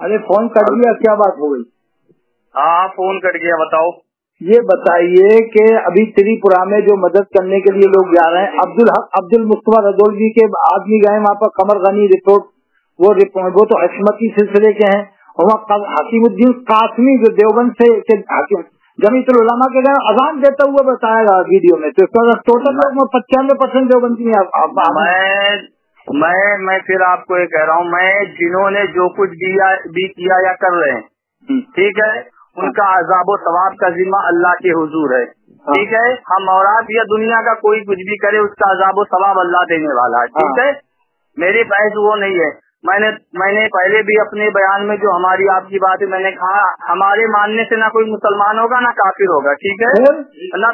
अरे फ़ोन कर दिया क्या बात हो गई? हाँ फ़ोन कट गया बताओ। ये बताइए कि अभी त्रिपुरा में जो मदद करने के लिए लोग जा रहे हैं अब्दुल हक अब्दुल मुस्तफ़ा रदौल जी के आदमी गए वहाँ पर कमर गनी रिपोर्ट वो रिपोर्ट वो तो हसमती सिलसिले के हैं और वहाँ हकीमुद्दीन कासमी जो देवबंद से, जमीतुल उलमा के गए अजान देते हुए बताएगा वीडियो में तो टोटल लोग पचानवे परसेंट देवबंदी है अब- मैं मैं फिर आपको ये कह रहा हूँ मैं जिन्होंने जो कुछ दिया भी किया या कर रहे हैं ठीक है? उनका अजाब सवाब का जिम्मा अल्लाह के हुजूर है ठीक है? हम और आप या दुनिया का कोई कुछ भी करे उसका अजाब सवाब अल्लाह देने वाला है ठीक हाँ। मेरी बहस वो नहीं है। मैंने मैंने पहले भी अपने बयान में जो हमारी आपकी बात है मैंने कहा हमारे मानने से ना कोई मुसलमान होगा ना काफिर होगा ठीक है? ना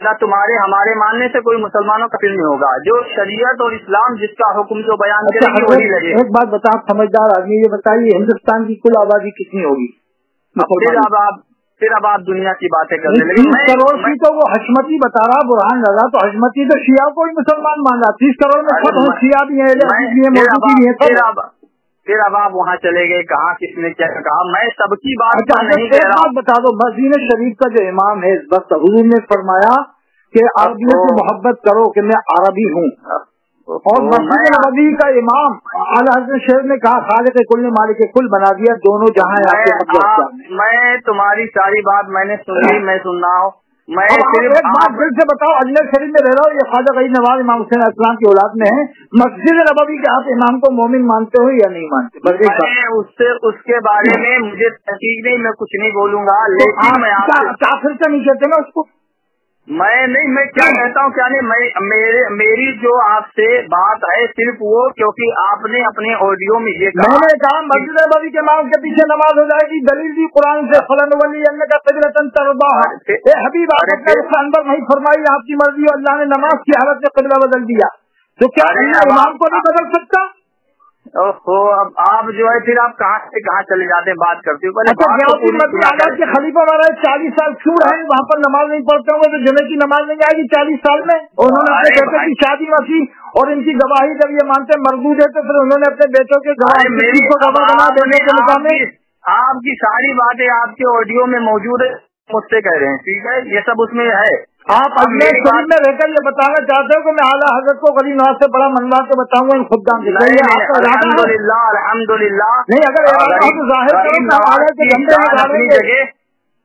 ना तुम्हारे हमारे मानने से कोई मुसलमानों का नहीं होगा। जो शरीयत और इस्लाम जिसका हुक्म जो बयान अच्छा करेगी वही लगे। एक बात बता आप समझदार आदमी ये बताइए हिंदुस्तान की कुल आबादी कितनी होगी? फिर अब आप फिर अब आप दुनिया की बातें करने लगे। तीस करोड़ की तो वो हजमती बता रहा बुरहान लगा तो हजमती तो शिया को ही मुसलमान मान रहा। तीस करोड़ में सब शिया भी है फिर अब फिर अब आप वहाँ चले गए कहा किसने क्या कहा? मैं सबकी बात अच्छा नहीं कह रहा बात बता दो मदीन शरीफ का जो इमाम है इस वक्त हुजूर ने फरमाया कि अरबियों से मोहब्बत करो कि मैं अरबी हूँ। और मस्जिद नबी का इमाम आला हज़रत शेर ने कहा खालिद कुल ने मालिक कुल बना दिया दोनों जहाँ मैं, मतलब? मैं तुम्हारी सारी बात मैंने सुनी मैं सुन रहा हूँ। मैं सिर्फ़ एक बात फिर दिल से बताओ अजमेर शरीफ में रह रहा हो ये ख्वाजा गई नवाज़ इमाम हुसैन असलाम की औलाद में है। मस्जिद नबवी के आप इमाम को मोमिन मानते हो या नहीं मानते? उससे उसके बारे में मुझे तहकीक नहीं मैं कुछ नहीं बोलूँगा तो लेकिन काफिर से नहीं कहते ना उसको? मैं नहीं मैं क्या कहता हूँ क्या नहीं मैं मेरे मेरी जो आपसे बात है सिर्फ़ वो क्योंकि आपने अपने ऑडियो में ये कहा। मैंने कहा मस्जिद नबवी के इमाम के पीछे नमाज़ हो जाएगी दलील दी कुरान से फलन वली अल्लाह का तजरतन तरबा हबीब अंदर नहीं फरमाई आपकी मर्ज़ी और अल्लाह ने नमाज़ की हालत में कबला बदल दिया। तो क्या इमाम को नहीं बदल सकता? ओहो अब आप जो है फिर आप कहाँ से कहाँ चले जाते हैं? बात करते हो। पहले अच्छा तो। के खलीफा महाराज चालीस साल क्यों रहे? वहाँ पर नमाज़ नहीं पढ़ते होंगे तो जुमे की नमाज़ नहीं आएगी चालीस साल में? उन्होंने अपने बेटे की शादी वसी और इनकी गवाही जब ये मानते मरदूद है तो फिर उन्होंने अपने बेटों के गवाही को गवाह बना देने के मुकाम आपकी आपकी सारी बातें आपके ऑडियो में मौजूद है मुझसे कह रहे हैं ठीक है? ये सब उसमें है। आप शरीफ बात- में रहकर ये बताना चाहते हो कि मैं आला हज़रत को गरीब नवाज़ से बड़ा मनवा के बताऊँगा इन से नहीं ये नहीं अगर गरीब- तो करो गरीब नवाज़ की शान अपनी जगह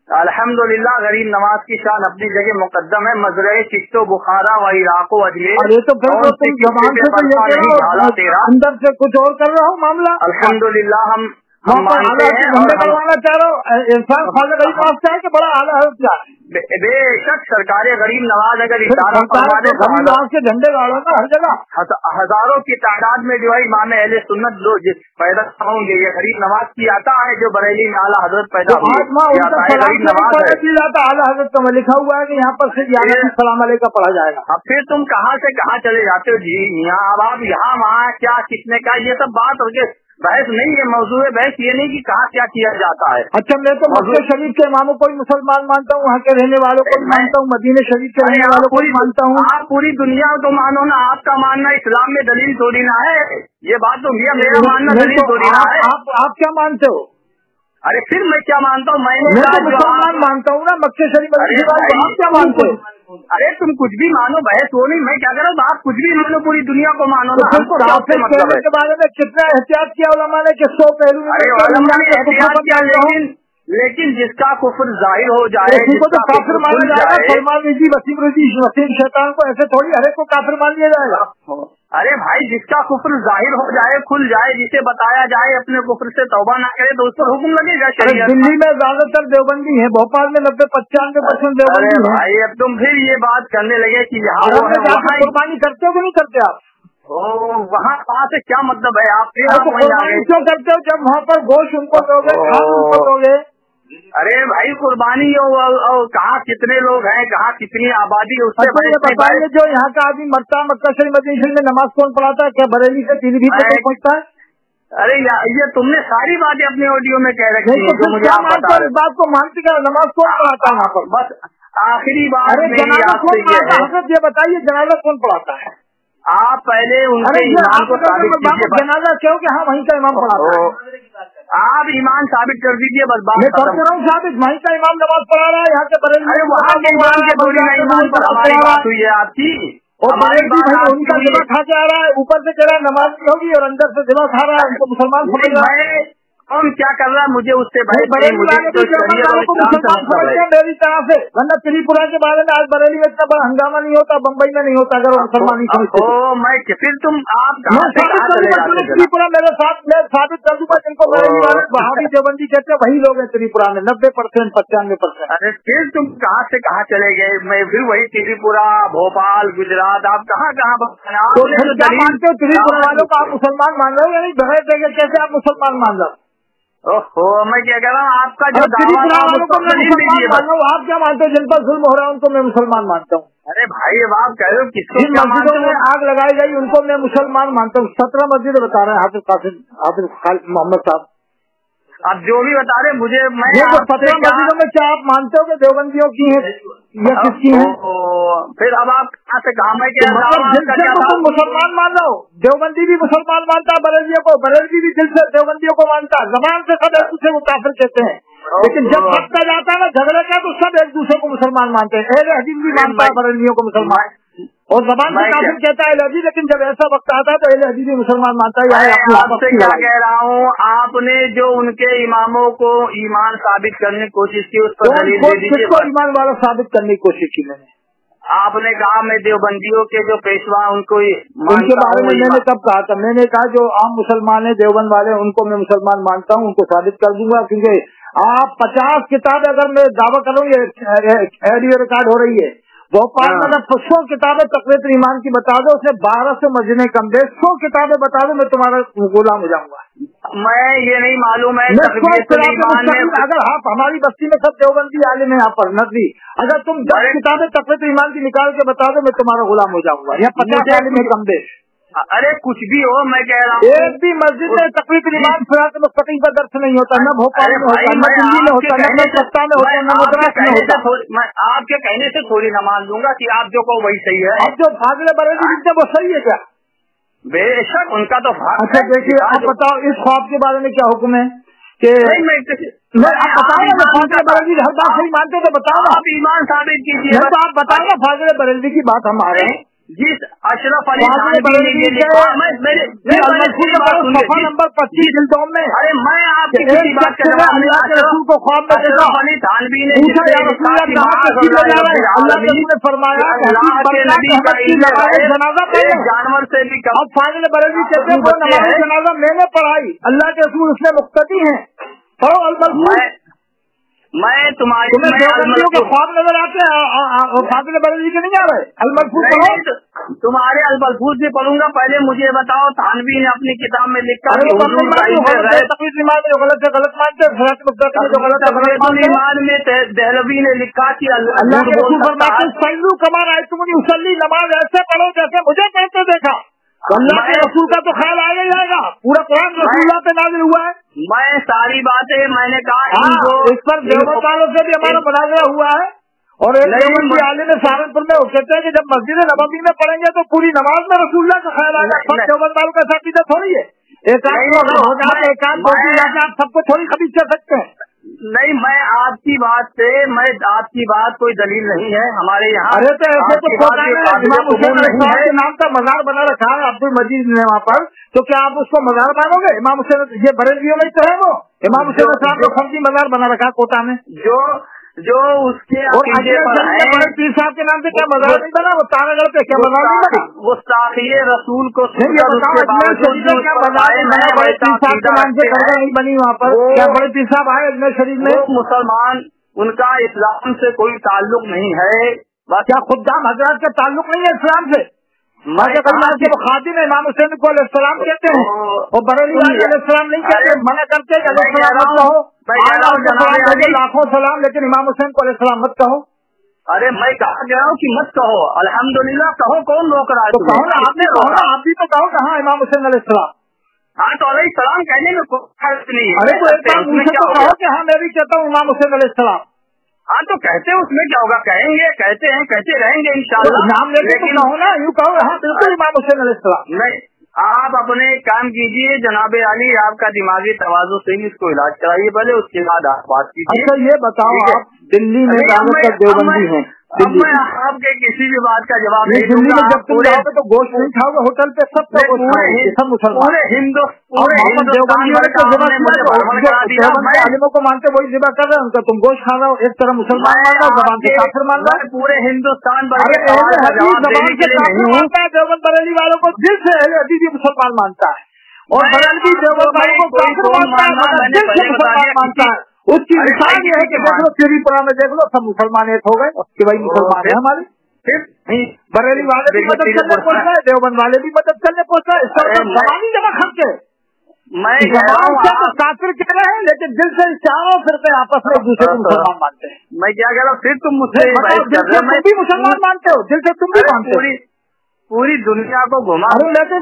अल्हम्दुलिल्लाह गरीब नवाज़ की शान अपनी जगह मुकद्दम है। मजरे चिश्तो बुखारा व इराको अजमेर ये तो फिर तो सी तुम जबान से तो अंदर से कुछ और कर रहा हूँ मामला। अल्हम्दुलिल्लाह हम हम मानते हैं करवाना चाह रहा हूँ इरफान ख्वाजा गरीब नवाज़ का है कि बड़ा आला का है? बे- बेशक सरकार गरीब नवाज़ अगर दे तो तो गरीब नवाज़ के झंडे गाड़ो ना हर जगह। हज़ारों की तादाद में जो है इमाम अहले सुन्नत लोग जिस पैदा होंगे ये गरीब नवाज़ की आता है जो बरेली में आला हज़रत पैदा तो है। गरीब नवाज़ है। किया है आला हज़रत का लिखा हुआ है कि यहाँ पर सिर्फ़ सलाम अलैका पढ़ा जाएगा। अब फिर तुम कहाँ से कहाँ चले जाते हो? जी यहाँ अब आप यहाँ वहाँ क्या किसने क्या ये सब बात होगी बहस नहीं है मौजूद है बहस ये नहीं कि कहाँ क्या किया जाता है। अच्छा मैं तो मक्के शरीफ के इमामों को ही मुसलमान मानता हूँ वहाँ के रहने वालों को मानता हूँ मदीने शरीफ के रहने वालों को भी मानता हूँ। आप पूरी दुनिया को मानो ना आपका मानना इस्लाम में दलील थोड़ी ना है। ये बात तो भैया मेरा मानना दलील तो थोड़ी ना है। आप क्या मानते हो? अरे फिर मैं क्या मानता हूँ? मैं तो मुसलमान मानता हूँ ना मक्के शरीफ आप क्या मानते हो? अरे तुम कुछ भी मानो बहस वो नहीं मैं क्या कर रहा हूँ? आप कुछ भी मानो पूरी दुनिया को मानो ना। तो हमको मतलब के बारे में कितना एहतियात किया उलमा ने कि सौ पहलू अरे उलमा ने एहतियात किया। लेकिन लेकिन जिसका कुफर ज़ाहिर हो जाए उसी को तो काफिर माना जाएगा जाए। सलमान रिजी वसीम रिजी वसीम शैतान को ऐसे थोड़ी हरे को काफिर मान लिया जाएगा। अरे भाई जिसका कुफर ज़ाहिर हो जाए खुल जाए जिसे बताया जाए अपने कुफर से तौबा ना करे तो उस पर हुक्म लगेगा दिल्ली में ज़्यादातर देवबंदी है भोपाल में नब्बे पचानवे परसेंट देवबंदी है। भाई अब तुम फिर ये बात करने लगे की यहाँ कुर्बानी करते हो कि नहीं करते आप? ओ वहाँ वहाँ से क्या मतलब है? आप क्यों करते हो? जब वहाँ पर गोश्त उनको दोगे खाद उनको दोगे। अरे भाई कुर्बानी और कहाँ कितने लोग हैं कहाँ कितनी आबादी है उससे अच्छा बताइए जो यहाँ का आदमी मरता है मक्का शरीफ मदीना शरीफ में नमाज़ कौन पढ़ाता है क्या बरेली से पीलीभीत तक पहुँचता है? अरे ये तुमने सारी बातें अपने ऑडियो में कह रखी है तो मुझे क्या आप बता इस बात को मानते क्या नमाज़ कौन पढ़ाता है वहाँ पर? बस आखिरी बात अरे जनाजा कौन पढ़ाता है? है। ये बताइए जनाजा कौन पढ़ाता है? आप पहले उनके को बस। जनाजा क्यों कि हाँ वहीं का इमाम पढ़ाता है। आप ईमान साबित कर दीजिए बस बात मैं कर रहा हूँ साबित? वहीं का इमाम नमाज़ पढ़ा रहा है यहाँ के बरेली अरे वहाँ के ईमान के बोली ना ईमान पर हमारी बात हुई है आपकी। और बरेली भाई उनका जिला खा जा आ रहा है ऊपर से कह रहा है नमाज़ नहीं होगी और अंदर से जिला खा रहा है उनको मुसलमान है कौन क्या कर रहा है? मुझे उससे भाई बरेली वाले तो भी को मुसलमान समझते हैं मेरी तरह से। वरना त्रिपुरा के बारे में आज बरेली में इतना बड़ा हंगामा नहीं होता बम्बई में नहीं होता अगर मुसलमान नहीं समझते तो। ओ मैं फिर तुम आप? त्रिपुरा मेरे साथ मैं साबित कर दूँगा जिनको बरेली वाले। वहाँ देवबंदी कहते हैं वही लोग हैं त्रिपुरा में नब्बे परसेंट पचानवे परसेंट। अरे फिर तुम कहाँ से कहाँ चले गए? मैं फिर वही त्रिपुरा भोपाल गुजरात आप कहाँ कहाँ तो क्या मानते हो? त्रिपुरा वालों को आप मुसलमान मान रहे हो या नहीं? बगैर कैसे आप मुसलमान मान रहे हो? ओहो मैं क्या कह रहा हूँ आपका जो दावा आप क्या मानते हो जिन पर जुल्म हो रहा है उनको मैं मुसलमान मानता हूँ। अरे भाई अब आप कह रहे हो किसको जिन मस्जिदों में आग लगाई गई उनको मैं मुसलमान मानता हूँ। सत्रह मस्जिद बता रहे हैं हाफिज कासिम हाफिज मोहम्मद साहब। आप जो भी बता रहे मुझे मैं ये तो मस्जिदों में क्या आप मानते हो कि देवबंदियों की है? या किसकी है? फिर अब आप से क्या मतलब तो तुम मुसलमान मान रहे हो देवबंदी भी मुसलमान मानता है बरेलियों को बरेलवी भी दिल से देवबंदियों को मानता है। जबान से सब एक दूसरे को काफिर कहते हैं। लेकिन जब वक्त जाता है ना झगड़े का तो सब एक दूसरे को मुसलमान मानते हैं। अहले हदीस भी मानता है बरेलियों को मुसलमान। और जबान से मैं काफिर कहता है अहले लेकिन जब ऐसा वक्त आता है तो अहले हदीस भी मुसलमान मानता है आपस क्या कह रहा हूँ? आपने जो उनके इमामों को ईमान साबित करने की कोशिश की उस पर किसको ईमान वाला साबित करने की कोशिश की मैंने? आपने कहा मैं देवबंदियों के जो पेशवा उनको उनके बारे में मैंने कब कहा था? मैंने कहा जो आम मुसलमान है देवबंद वाले उनको मैं मुसलमान मानता हूँ उनको साबित कर दूँगा क्योंकि आप पचास किताबें अगर मैं दावा करूँ ये रिकॉर्ड हो रही है। भोपाल हाँ। सौ किताबें तकरीर ईमान की बता दो उसे बारह सौ मजने कम दे। सौ किताबें बता दो मैं तुम्हारा गुलाम हो जाऊँगा। मैं ये नहीं मालूम है तो अगर आप हमारी बस्ती में सब देवबंदी आलिम है यहाँ पर नदी अगर तुम दस किताबें तकरीर ईमान की निकाल के बता दो मैं तुम्हारा गुलाम हो जाऊँगा या पचास आलिम है कम दे। अरे कुछ भी हो मैं कह रहा हूँ। एक भी मस्जिद में तकरीबन ईमान सिरात मुस्तकीम का दर्श नहीं होता न भोपाल में होता न दिल्ली में आपके होता न कलकत्ता में होता न मद्रास में होता। थोड़ी मैं आपके कहने से थोड़ी न मान लूँगा कि आप जो कहो वही सही है। अब जो फागले बरेली जिससे वो सही है क्या? बेशक उनका तो हक अच्छा देखिए आप बताओ इस ख्वाब के बारे में क्या हुक्म है कि मैं आप बताओ ना ईमान बरेली हर बात सही मानते तो बताओ आप ईमान साबित कीजिए। तो आप बताओ ना फागले बरेली की बात हम आ रहे हैं। जिस अशरफ अली। सफ़ा नंबर पच्चीस जिल्दों में अरे मैं आपकी बात शख्स का ने जवाब नहीं अल्लाह के ख्वाब अशरफ अली थानवी ने रहे हैं है, जानवर से भी अब फाजिल बरेली कहते हैं नमाज़ हैं। जनाजा मैंने पढ़ाई अल्लाह के रसूल उसमें मुक्तदी हैं। पढ़ो अलमलफूज मैं तुम्हारी तुम्हें देवबंदियों के ख्वाब नज़र आते हैं बरेली के नहीं आ रहे? अलमलफूज पढ़ो तुम्हारे अलबलफूज से पढ़ूँगा पहले मुझे बताओ थानवी ने अपनी किताब में लिखा गलत है मानते में ईमान दहलवी ने लिखा की अल्लाह फरमाते सल्लू कमा रहे तुम मुसल्ली नमाज़ ऐसे पढ़ो जैसे मुझे पढ़ते देखा। अल्लाह के रसूल का तो ख्याल आ ही जाएगा। पूरा कुरान रसूलुल्लाह पे नाजिल हुआ है। मैं सारी बातें मैंने कहा हाँ, इनको इस पर देवबंद वालों से भी हमारा मुनाजरा हुआ है। और एक देवबंदी आलिम सहारनपुर में वो कहते हैं कि जब मस्जिद नबवी में पढ़ेंगे तो पूरी नमाज़ में रसूलुल्लाह का ख्याल आएगा सब। देवबंद वालों का साथीदा थोड़ी है। एक आध नहीं, को अगर हो एक आध दो तीन मैं- जाके आप सबको थोड़ी खबीज कर सकते हैं। नहीं मैं आपकी बात से मैं आपकी बात कोई दलील नहीं है। हमारे यहाँ अरे तो ऐसे तो इमाम हुसैन के नाम का मजार बना रखा है अब्दुल मजीद ने वहाँ पर तो क्या आप उसको मजार मानोगे? इमाम हुसैन ये बरेलियों में तो है वो। इमाम हुसैन साहब को फर्जी मजार बना रखा कोटा में। जो जो उसके पर साहब के नाम से क्या मजार नहीं बना? वो तारागढ़ पे क्या नहीं बना? गुस्ताखिए रसूल को क्या बड़े पीर साहब नाम से नहीं बनी वहाँ पर। क्या बड़े पीर साहब आए अजमेर शरीफ में? मुसलमान उनका इस्लाम से कोई ताल्लुक नहीं है। क्या खुदाम हजरात का ताल्लुक नहीं है इस्लाम से? कहा खादिम है इमाम हुसैन को अलैहिस्सलाम कहते हैं और बरेली अलैहिस्सलाम नहीं कहते मना करते कह। अलैहिस्सलाम कहो कह लाखों सलाम लेकिन इमाम हुसैन को अलैहिस्सलाम मत कहो। अरे मैं कहा गया हूँ कि मत कहो। अल्हम्दुलिल्लाह कहो कौन रोक रहा है तो कहो ना तुम्हें? आप भी किसने कहो ना? आप भी तो कहो ना हाँ इमाम हुसैन अलैहिस्सलाम हाँ तो अलैहि सलाम कहने में कोई नहीं अरे तो तो कहो? कि हाँ मैं भी कहता हूँ इमाम हुसैन अलैहिस्सलाम हाँ तो कहते हैं उसमें क्या होगा? कहेंगे कहते हैं कहते रहेंगे तो इंशाल्लाह नाम लेके तो लेकिन हो ना यूँ कहो हाँ बिल्कुल इमाम हुसैन नहीं आप अपने काम कीजिए जनाबे अली आपका दिमागी तवाजो से ही इसको इलाज कराइए पहले उसके बाद आप बात कीजिए। अच्छा ये बताओ आप दिल्ली में देवबंदी हैं। अब मैं आपके किसी भी बात का जवाब नहीं दिल्ली दूँगा। में जब तुम पूरे जाओगे तो गोश्त नहीं खाओगे होटल पे सब तो गोश्त पूरे सब मुसलमान। पूरे हिंदू और तो आलिमों को मानते वही जिबा कर रहे हैं उनका तुम गोश्त खा रहे हो एक तरह मुसलमान मान रहा हो जबान से काफिर मान रहे मैं पूरे हिंदुस्तान हो। हूँ है देवबंद बरेली वालों को दिल से हदीस मुसलमान मानता है। और आपको देवबंद वालों को काफिर मानता है दिल से मुसलमान मानता है। उसकी मिसाल ये है कि देख लो त्रिपुरा में देख लो सब मुसलमान एक हो गए। कि भाई मुसलमान है हमारे। फिर? बरेली वाले भी मदद करने पहुँच रहे देवबंद वाले भी मदद करने पहुँच रहे हैं अरे मतलब मैं- जमा खर्चे। मैं जबान से तो काफिर कह रहे हैं लेकिन दिल से चारों फिरते आपस में एक दूसरे को मुसलमान मानते हैं। मैं क्या कह रहा हूँ फिर तुम मुझसे दिल से तुम भी मुसलमान मानते हो दिल से तुम भी मानते हो। पूरी दुनिया को घुमा लेकिन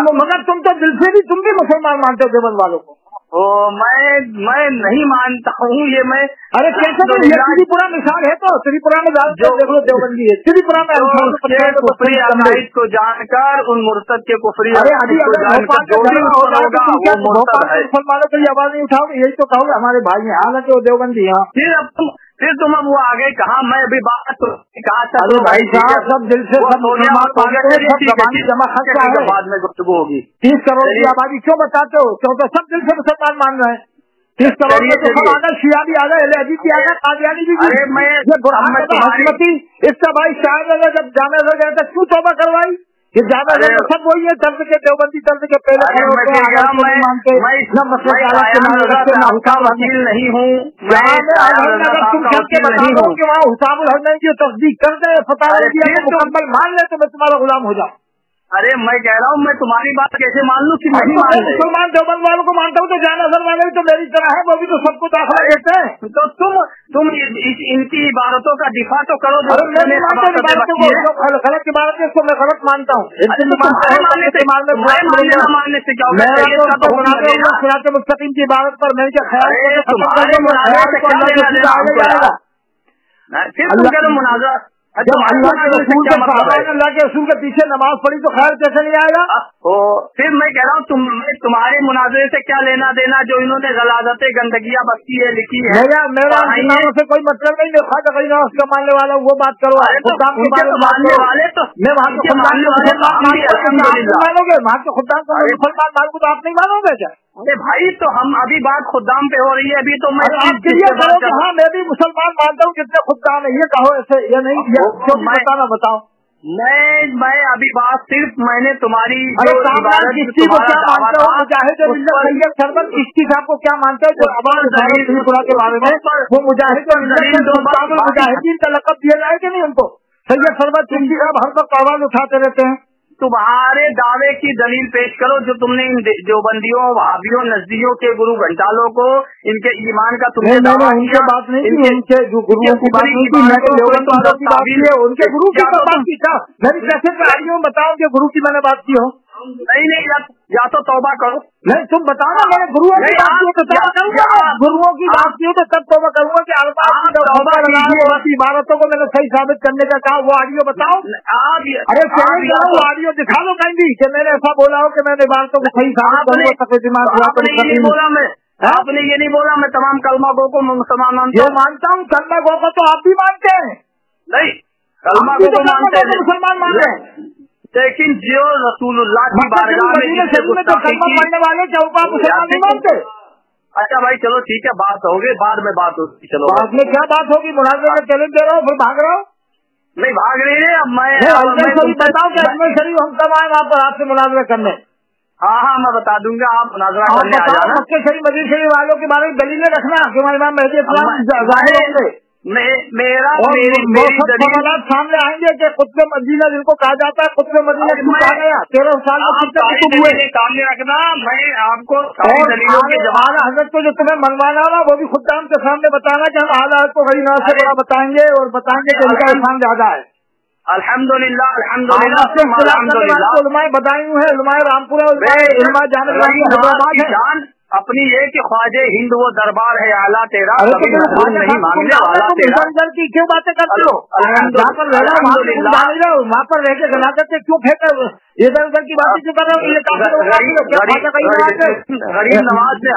हो, मगर तुम तो दिल से भी तुम भी मुसलमान मानते हो देवबंद वालों को। ओ मैं मैं नहीं मानता हूँ ये मैं अरे कैसे तो ये त्रिपुरा मिसाल है तो त्रिपुरा में जो- देखो देवबंदी है। त्रिपुरा में कुफरी अकाइद को जानकर उन मुर्तद के कुफरी अरे अभी मुसलमानों के लिए आवाज़ नहीं उठाओगे? यही तो कहोगे हमारे भाई हैं हालाँकि वो देवबंदी है। फिर अब तुम फिर तुम अब वो आगे कहा मैं अभी बात तो कहा था अरे तो भाई साहब सब दिल से बाद में गुफ्तगू होगी। तीस करोड़ की आबादी क्यों बताते हो? क्योंकि सब दिल से मुसलमान मान रहे हैं। तीस करोड़ में तो सब आ गए शिया भी आ गए अजीत भी आ गए कादियानी भी अरे मैं- तो इसका भाई शायद अगर जब जाने से गए थे क्यों तोबा करवाई? ये ज़्यादा तो सब वही है दर्द के देवबंदी दर्द के पहले अरे खड़े मैं होते क्या कह रहा आगे नहीं मैं मानते मैं न मसले मैं के आलत के कायम नाम रजा रखते न साहब का हुसाम वकील नहीं हूँ। वहाँ हुसामुल हसन की तस्दीक कर दे फता अरे रज़ी फिर को तुम- मुकम्मल मान ले तो मैं तुम्हारा गुलाम हो जाऊँ। अरे मैं कह रहा हूँ मैं तुम्हारी बात कैसे मान लूँ कि नहीं मान मुसलमान देवबंद वालों को मानता हूँ तो जाना असर वाले भी तो मेरी तरह है वो भी तो सबको दाखिला देते हैं। तो तुम तुम इस, इनकी इबारतों का दिफा तो करो गलत इबारत है। उसको मैं गलत मानता हूँ। तो मेरा तो का तो मुस्तकीम की इबारत पर क्या ख्याल फिर मुनाजरा जब अल्लाह के रसूल के मतलब अल्लाह के रसूल के पीछे नमाज़ पढ़ी तो खैर कैसे नहीं आएगा? ओ, फिर मैं कह रहा हूँ तुम तुम्हारे मुनाजरे से क्या लेना देना जो इन्होंने गलाजतें गंदगियाँ बख्शी है लिखी है? मेरा मेरा। किताबों से कोई मतलब नहीं मैं खाजा कहीं नवाज़ का मानने वाला हूँ वो बात करो। तो तो मानने वाले तो मैं वहाँ के तो। मानोगे? वहाँ के खुदाम को मुसलमान मान को तो आप नहीं मानोगे क्या? अरे भाई तो हम अभी बात खुदाम पे हो रही है अभी तो मैं अरे चीज़ आप जिस क्लियर पे करो बात कि कर हाँ मैं भी मुसलमान मानता हूँ जितने खुदाम है ये कहो ऐसे ये नहीं क्यों भी मैं- बताना बताओ। मैं मैं अभी बात सिर्फ़ मैंने तुम्हारी अरे किश्ती को क्या मानता हो? मुजाहिद सैयद किश्ती साहब को क्या मानता है? जो आवाज़ के बारे में वो मुजाहिद मुजाहिदीन का लकब दिया जाए कि नहीं उनको? सैयद सरबत किश्ती साहब हर वक्त आवाज़ उठाते रहते हैं। तुम्हारे दावे की दलील पेश करो जो तुमने इन जो बंदियों भाभियों नजदियों के गुरु घंटालों को इनके ईमान का तुमने नहीं दावा उनके बात नहीं इनके- उनके जो गुरुओं की बात नहीं की बात है ताबील- उनके गुरु की तो तो बात की था। मेरी कैसे में बताओ कि गुरु की मैंने बात की हो। नहीं नहीं या, या तो तौबा करो। नहीं तुम बताओ मैंने गुरुओं की बात की हो तो। गुरुओं की बात की हो तो तब तौबा करूँगा कि की। वो ऐसी इबारतों को मैंने सही साबित करने का कहा वो ऑडियो बताओ। आप अरे आप चैलेंज या करो तो- वो ऑडियो दिखा दो कहीं भी कि मैंने ऐसा बोला हो कि मैंने इबारतों को सही साबित करूँगा बोला मैं आपने ये नहीं बोला मैं तमाम कलमा गो को मुसलमान मानता हूँ। मानता हूँ कलमा गो को तो आप भी मानते हैं। नहीं कलमा गो तो को मानते हैं। मुसलमान मान रहे हैं। लेकिन जो रसूलुल्लाह की बारगाह में में तो पढ़ने वाले क्या ऊपर मुसलमान नहीं मानते। अच्छा भाई चलो ठीक है बात होगी बाद में बात होगी चलो। बाद में क्या बात होगी? मुनाजरे में चैलेंज दे रहा हूँ फिर भाग रहा हूँ। नहीं भाग नहीं रहे अब मैं बताओ कि अजमेर शरीफ हम कब आए वहाँ पर आपसे मुनाजरा करने। हाँ हाँ मैं बता दूँगा आप मुनाजरा करने आ जाना। मक्के शरीफ मदीन शरीफ वालों के बारे में दलीलें रखना कि वहाँ इमाम मेहदी मैं- मेरा और मेरी सामने आएँगे कि से मदीना जिनको कहा जाता है कुतुब मदीना अब क्यों कहा गया। तेरह साल में कितने कुतुब हुए? सामने रखना मैं आपको और आला हज़रत को जो तुम्हें मनवाना ना वो भी खुद दाम के सामने बताना कि हम आला हज़रत को गरीब से बड़ा बताएँगे और बताएँगे कि उनका इंसान ज़्यादा है अल्हम्दुलिल्लाह आला अल्हम्दुलिल्लाह से इख्तिलाफ अल्हम्दुलिल्लाह। तो उलमाए है उलमाए रामपुरा उलमाए जाने अपनी ये कि ख्वाजे हिंद वो दरबार है आला तेरा तो कभी नहीं मांगने वाला तेरा। की क्यों बातें करते हो? वहाँ पर अल्हम्दुलिल्लाह। डाल रहे वहाँ पर रह के गला करते क्यों फेंक इधर उधर की बातें क्यों कर रहे हो? गरीब- नवाज़ ने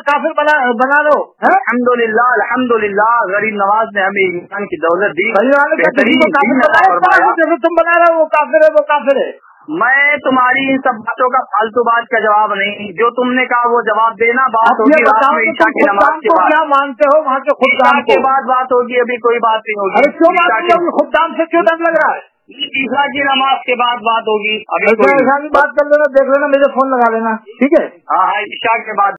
काफिर बना लो? अल्हम्दुलिल्लाह अल्हम्दुलिल्लाह गरीब नवाज़ ने हमें ईमान की दौलत दी। जैसे तुम बना रहे हो वो काफिर है वो काफिर है। मैं तुम्हारी इन सब बातों का फालतू बात का जवाब नहीं जो तुमने कहा वो जवाब देना बात होगी रात में ईशा की नमाज़ के बाद। क्या मानते हो? वहाँ के खुद के बाद बात होगी अभी कोई बात नहीं होगी। क्यों बात खुद काम से क्यों डर लग रहा है? ईशा की नमाज़ के बाद बात होगी अभी ईशा भी बात कर लेना देख लेना मेरे फ़ोन लगा लेना ठीक है? हाँ हाँ ईशा के बाद।